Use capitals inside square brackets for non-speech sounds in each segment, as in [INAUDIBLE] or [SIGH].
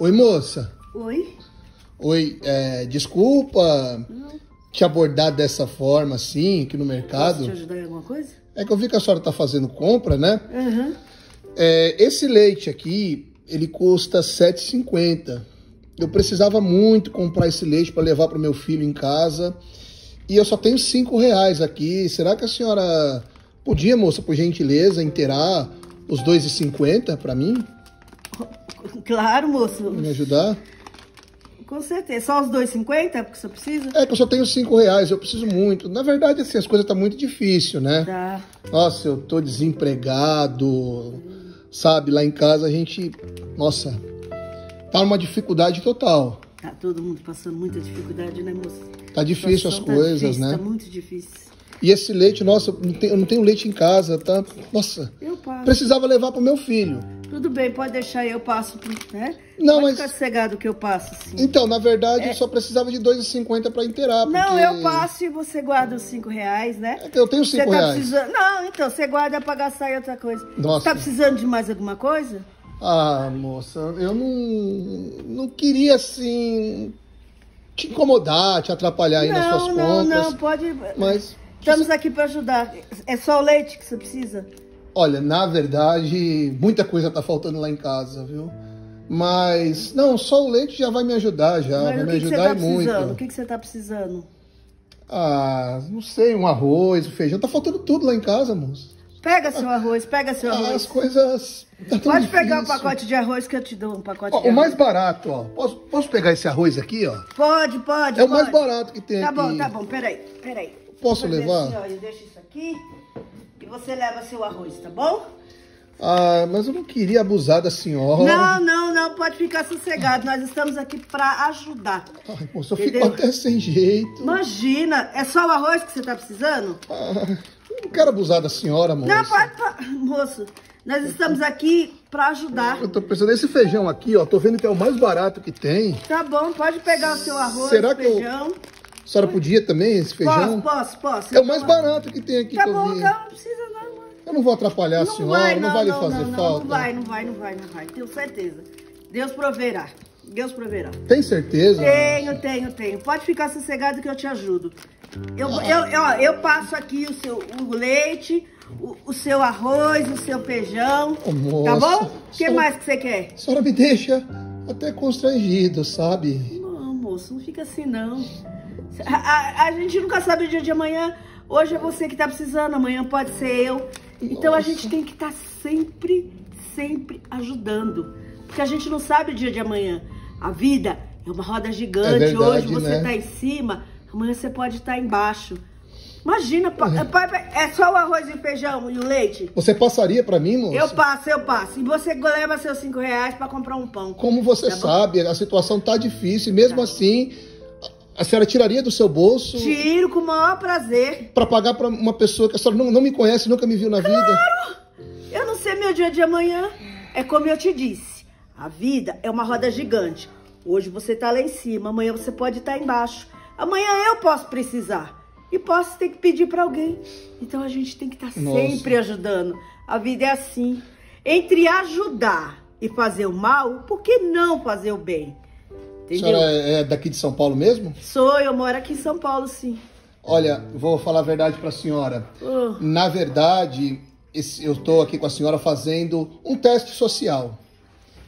Oi, moça. Oi? Oi, é, desculpa te abordar dessa forma assim, aqui no Posso te mercado. ajudar em alguma coisa? É que eu vi que a senhora tá fazendo compra, né? Aham. É, esse leite aqui, ele custa R$ 7,50. Eu precisava muito comprar esse leite para levar para o meu filho em casa. E eu só tenho cinco reais aqui. Será que a senhora podia, moça, por gentileza, inteirar os 2,50 para mim? [LAUGHS] Claro, moço. Me ajudar? Com certeza. Só os 2,50 que você precisa? É que eu só tenho cinco reais, eu preciso muito. Na verdade, assim, as coisas tá muito difícil, né? Tá. Nossa, eu tô desempregado, sabe? Lá em casa a gente, nossa, tá numa dificuldade total. Tá todo mundo passando muita dificuldade, né, moço? Tá difícil as tá coisas, difícil, né? Tá muito difícil. E esse leite, nossa, eu não tenho, eu não tenho leite em casa, tá? Nossa, Eu precisava levar pro meu filho. Tudo bem, pode deixar aí, eu passo, né? Não, pode mas- ficar sossegado que eu passo, sim. Então, na verdade, eu só precisava de 2,50 para inteirar. É. Não, porque eu passo e você guarda os 5 reais, né? É eu tenho Você cinco tá reais. precisando. Não, então, você guarda pra gastar em outra coisa. Nossa. Você tá precisando de mais alguma coisa? Ah, moça, eu não, não queria, assim, te incomodar, te atrapalhar aí nas não, suas não, compras. não, pode. Mas, Estamos aqui pra ajudar. É só o leite que você precisa? Olha, na verdade, muita coisa tá faltando lá em casa, viu? Mas, não, só o leite já vai me ajudar, já. Mas vai me que, que você ajudar tá muito. precisando? O que, que você tá precisando? Ah, não sei, um arroz, um feijão. Tá faltando tudo lá em casa, moça. Pega seu arroz, pega seu Ah, As arroz. coisas. Tá Pode pegar o difícil. pacote de arroz que eu te dou um pacote Ó, de o mais arroz. barato, ó. Posso, posso pegar esse arroz aqui, ó? Pode, pode. É o mais pode. barato que tem Tá aqui. bom, tá bom, peraí, peraí. Posso levar? Assim, deixo isso aqui e você leva seu arroz, tá bom? Ah, mas eu não queria abusar da senhora. Não, não, não, pode ficar sossegado. Nós estamos aqui pra ajudar. Ai, moça, eu fico até sem jeito. Imagina, é só o arroz que você tá precisando? Ah, eu não quero abusar da senhora, moça. Não, pode, pode. [LAUGHS] Moço, nós estamos aqui pra ajudar. Eu tô pensando nesse feijão aqui, ó. Tô vendo que é o mais barato que tem. Tá bom, pode pegar o seu arroz, Será que eu- feijão. A senhora podia também esse feijão? Posso, posso, posso. É o mais barato que tem aqui Tá bom, vi. não, não precisa não. Eu não vou atrapalhar a Não senhora, vai, não, não, vale não, fazer não, falta. Não vai, não vai, não vai, não vai. Tenho certeza. Deus proverá. Deus proverá. Tem certeza? Tenho, tenho, tenho. Pode ficar sossegado que eu te ajudo. Eu, eu, eu, ó, eu passo aqui o seu o leite, o, o seu arroz, o seu feijão. Moça, tá bom? O que mais que você quer? A senhora me deixa até constrangido, sabe? Não, moço, não fica assim, não. A, a- a gente nunca sabe o dia de amanhã. Hoje é você que tá precisando, amanhã pode ser eu. Então a gente tem que estar sempre, sempre ajudando. Porque a gente não sabe o dia de amanhã. A vida é uma roda gigante. É verdade, Hoje você né? tá em cima, amanhã você pode estar embaixo. Imagina, pa- é só o arroz e o feijão e o leite? Você passaria pra mim, moça? Eu passo, eu passo. E você leva seus cinco reais pra comprar um pão. Como você Tá bom? sabe, a situação tá difícil. Mesmo assim, a senhora tiraria do seu bolso Tiro com o maior prazer. pra pagar pra uma pessoa que a senhora não, não me conhece, nunca me viu na vida? Eu não sei meu dia de amanhã. É como eu te disse. A vida é uma roda gigante. Hoje você tá lá em cima, amanhã você pode estar embaixo. Amanhã eu posso precisar. E posso ter que pedir pra alguém. Então a gente tem que estar Nossa. sempre ajudando. A vida é assim. Entre ajudar e fazer o mal, por que não fazer o bem? A Entendeu? senhora é daqui de São Paulo mesmo? Sou, eu moro aqui em São Paulo, sim. Olha, vou falar a verdade pra senhora. Ah, Na verdade, esse- eu tô aqui com a senhora fazendo um teste social.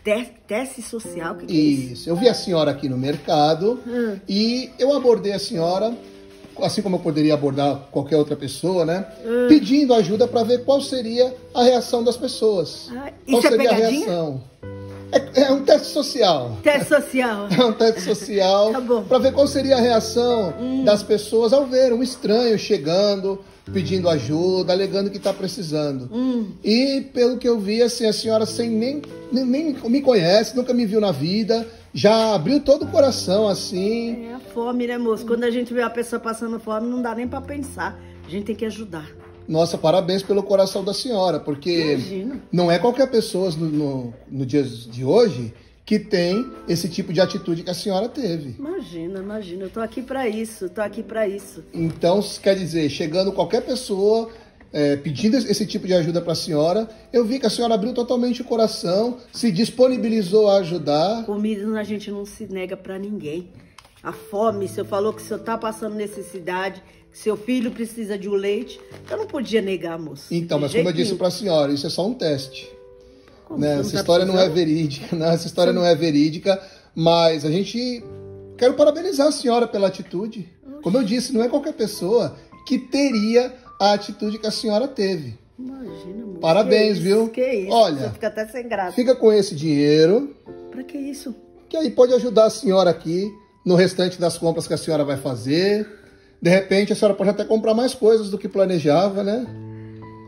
te- teste social, que, que é isso? Isso. Eu vi a senhora aqui no mercado Hum. e eu abordei a senhora, assim como eu poderia abordar qualquer outra pessoa, né? Hum. Pedindo ajuda para ver qual seria a reação das pessoas. Ah, qual isso é seria a pegadinha? reação? É, é um teste social. Teste social. [LAUGHS] É um teste social Tá bom. para ver qual seria a reação das pessoas ao ver um estranho chegando, pedindo ajuda, alegando que está precisando. Hum. E pelo que eu vi, assim, a senhora sem nem, nem, nem me conhece, nunca me viu na vida, já abriu todo o coração assim. É a fome, né, moço? Quando a gente vê a pessoa passando fome, não dá nem pra pensar. A gente tem que ajudar. Nossa, parabéns pelo coração da senhora, porque Imagina. não é qualquer pessoa no, no, no dia de hoje que tem esse tipo de atitude que a senhora teve. Imagina, imagina. Eu tô aqui pra isso, tô aqui pra isso. Então, quer dizer, chegando qualquer pessoa, é, pedindo esse tipo de ajuda para a senhora. Eu vi que a senhora abriu totalmente o coração, se disponibilizou a ajudar. Comida a gente não se nega para ninguém. A fome, o senhor falou que o senhor está passando necessidade, que seu filho precisa de um leite. Eu não podia negar, moço. Então, mas como eu disse para a senhora, isso é só um teste. Né? Essa tá história não é verídica, né? Essa história não é verídica, mas a gente quero parabenizar a senhora pela atitude. Como eu disse, não é qualquer pessoa que teria a atitude que a senhora teve. Imagina, moço. Parabéns, que viu? Que isso? Olha, Você fica até sem graça. Fica com esse dinheiro. Pra que isso? Que aí pode ajudar a senhora aqui no restante das compras que a senhora vai fazer. De repente, a senhora pode até comprar mais coisas do que planejava, né?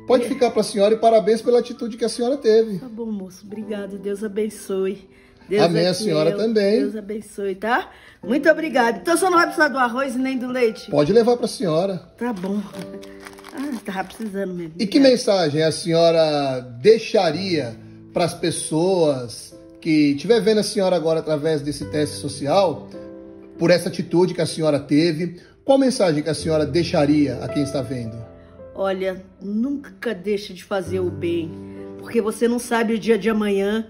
Pode é. ficar para a senhora e parabéns pela atitude que a senhora teve. Tá bom, moço. Obrigado. Deus abençoe. Deus Amém, a senhora eu. também. Deus abençoe, tá? Muito obrigada. Então, você não vai precisar do arroz e nem do leite? Pode levar para a senhora. Tá bom. [LAUGHS] Ah, tava precisando mesmo. E que mensagem a senhora deixaria para as pessoas que estiver vendo a senhora agora através desse teste social, por essa atitude que a senhora teve? Qual mensagem que a senhora deixaria a quem está vendo? Olha, nunca deixe de fazer o bem, porque você não sabe o dia de amanhã.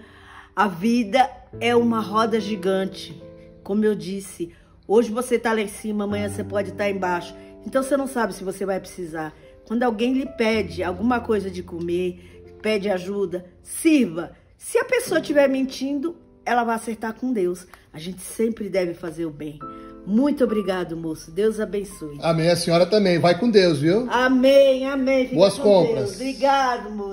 A vida é uma roda gigante. Como eu disse, hoje você está lá em cima, amanhã você pode estar tá embaixo. Então você não sabe se você vai precisar. Quando alguém lhe pede alguma coisa de comer, pede ajuda, sirva. Se a pessoa estiver mentindo, ela vai acertar com Deus. A gente sempre deve fazer o bem. Muito obrigado, moço. Deus abençoe. Amém. A senhora também. Vai com Deus, viu? Amém, amém. Fica Boas compras. Deus. Obrigado, moço.